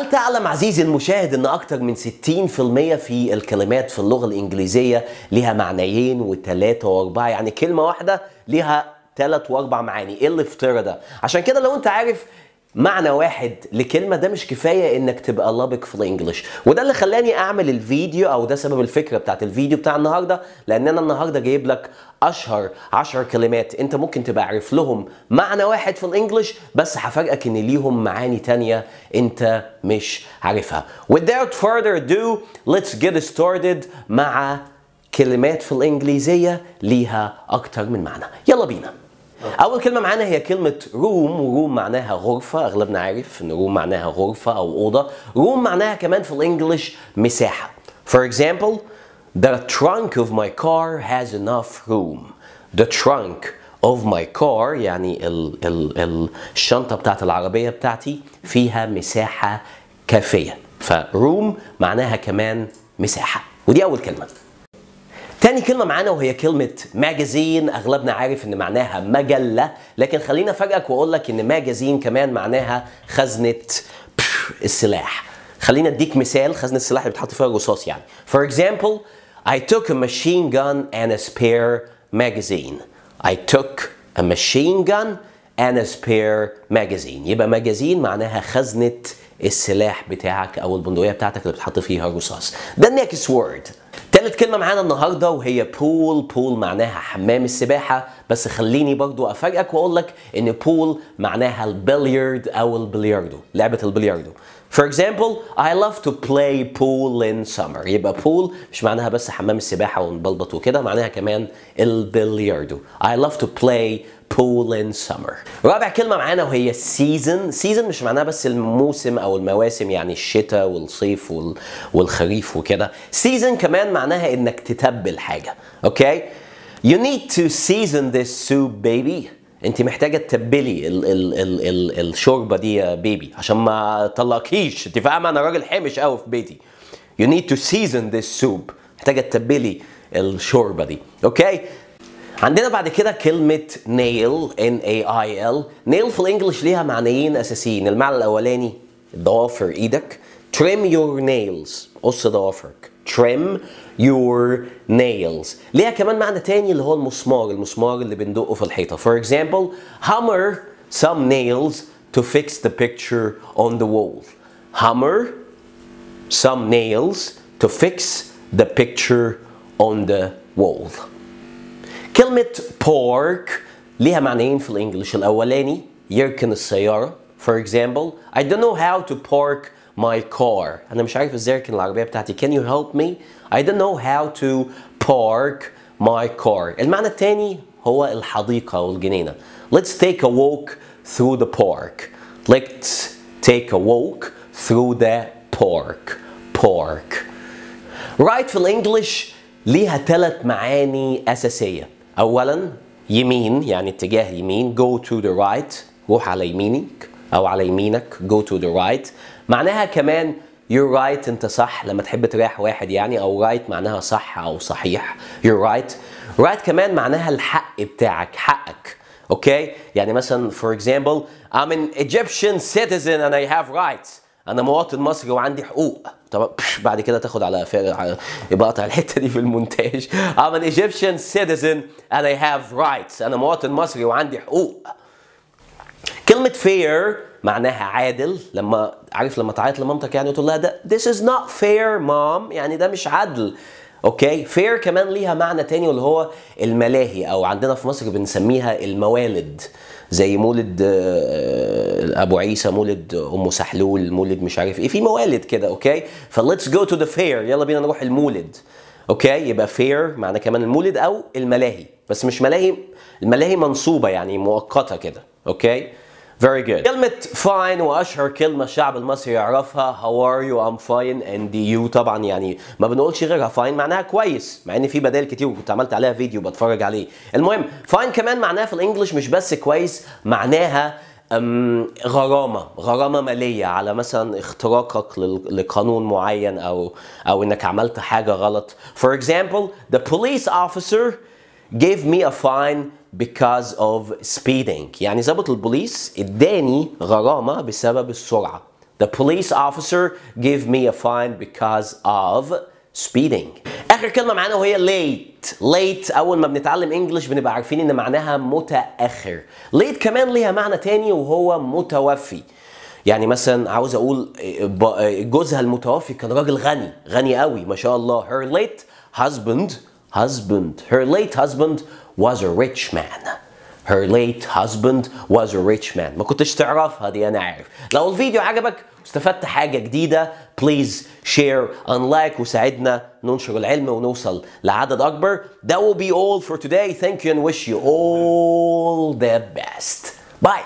هل تعلم عزيزي المشاهد إن أكتر من 60% في الكلمات في اللغة الإنجليزية لها معنيين وثلاثة وأربعة يعني كلمة واحدة لها ثلاث وأربع معاني. إيه اللي افترى ده عشان كده لو أنت عارف معنى واحد لكلمة ده مش كفاية إنك تبقى لابق في الإنجليش. وده اللي خلاني أعمل الفيديو أو ده سبب الفكرة بتاعت الفيديو بتاع النهارده لأن أنا النهارده جايب لك أشهر 10 كلمات أنت ممكن تبقى عارف لهم معنى واحد في الإنجليش بس هفاجئك إن ليهم معاني تانية أنت مش عارفها. Without further ado let's get started مع كلمات في الإنجليزية ليها أكتر من معنى. يلا بينا. أول كلمة معانا هي كلمة room و room معناها غرفة أغلبنا عارف إن room معناها غرفة أو أوضة. room معناها كمان في ال English مساحة. For example the trunk of my car has enough room. The trunk of my car يعني ال ال الشنطة بتاعت العربية بتاعتي فيها مساحة كافية. فروم معناها كمان مساحة. ودي أول كلمة. تاني كلمة معانا وهي كلمة ماجازين أغلبنا عارف إن معناها مجلة لكن خلينا أفاجئك وأقول لك إن ماجازين كمان معناها خزنة السلاح. خلينا أديك مثال خزنة السلاح اللي بتحط فيها الرصاص يعني. For example I took a machine gun and a spare magazine. I took a machine gun and a spare magazine. يبقى magazine معناها خزنة السلاح بتاعك أو البندقية بتاعتك اللي بتحط فيها الرصاص. ده ال next word تالت كلمة معانا النهاردة وهي pool pool معناها حمام السباحة. بس خليني برضو أفاجئك وأقول لك إن pool معناها البليارد أو البلياردو لعبة البلياردو. For example, I love to play pool in summer. يبقى pool مش معناها بس حمام السباحة ونبلبط وكده معناها كمان البلياردو I love to play pool in summer. رابع كلمة معانا وهي season. Season مش معناها بس الموسم أو المواسم يعني الشتاء والصيف وال... والخريف وكده. Season كمان معناها إنك تتبل حاجة. أوكي You need to season this soup baby. انت محتاجة تتبلي ال ال ال ال الشوربة دي يا بيبي عشان ما طلقكيش انت فاهمة؟ أنا راجل حمش قوي في بيتي. You need to season this soup. محتاجة تتبلي الشوربة دي. أوكي عندنا بعد كده كلمة nail N A I L. nail في الإنجليش ليها معنيين أساسيين. المعنى الأولاني ضوافر إيدك. trim your nails قص ضوافرك trim your nails ليها كمان معنى تاني اللي هو المسمار المسمار اللي بندقه في الحيطة for example hammer some nails to fix the picture on the wall hammer some nails to fix the picture on the wall كلمة park ليها معنيين في الانجليش الاولاني يركن السيارة for example I don't know how to park my car. أنا مش عارف إزاي اركن العربيه بتاعتي can you help me? I don't know how to park my car. المعنى الثاني هو الحديقة أو الجنينه let's take a walk through the park. Let's take a walk through the park. Park. Right في الانجليش ليها ثلاث معاني أساسية. اولا يمين يعني اتجاه يمين go to the right. روح على يمينك أو على يمينك. Go to the right. معناها كمان you're right انت صح لما تحب تريح واحد يعني أو right معناها صح أو صحيح. you're right. right كمان معناها الحق بتاعك حقك. أوكي يعني مثلا for example I'm an Egyptian citizen and I have rights. أنا مواطن مصري وعندي حقوق. طب بعد كده تاخد على على يبقى اقطع الحتة دي في المونتاج. I'm an Egyptian citizen and I have rights. أنا مواطن مصري وعندي حقوق. كلمة fair معناها عادل لما عارف لما تعيط لمامتك يعني تقول لها ده this is not fair mom. يعني ده مش عدل. okay fair كمان ليها معنى تاني واللي هو الملاهي أو عندنا في مصر بنسميها الموالد. زي مولد أبو عيسى مولد أم سحلول مولد مش عارف إيه. في موالد كده. okay ف let's go to the fair. يلا بينا نروح المولد. okay يبقى fair معنى كمان المولد أو الملاهي. بس مش ملاهي الملاهي منصوبة يعني مؤقتة كده. okay Very good. كلمة fine وأشهر كلمة الشعب المصري يعرفها How are you? I'm fine and you طبعا يعني ما بنقولش غيرها fine معناها كويس مع إن في بدائل كتير وكنت عملت عليها فيديو بتفرج عليه. المهم fine كمان معناها في الإنجليش مش بس كويس معناها غرامة غرامة مالية على مثلا اختراقك لقانون معين أو أو إنك عملت حاجة غلط. For example, the police officer gave me a fine because of speeding يعني ضابط البوليس اداني غرامة بسبب السرعة The police officer gave me a fine because of speeding. آخر كلمة معانا وهي late. late أول ما بنتعلم انجلش بنبقى عارفين إن معناها متأخر. late كمان ليها معنى تاني وهو متوفي. يعني مثلا عاوز أقول جوزها المتوفي كان راجل غني غني قوي ما شاء الله her late husband husband her late husband was a rich man her late husband was a rich man ما كنتش تعرفها دي انا عارف لو الفيديو عجبك واستفدت حاجة جديدة please share and like وساعدنا ننشر العلم ونوصل لعدد أكبر that will be all for today thank you and wish you all the best bye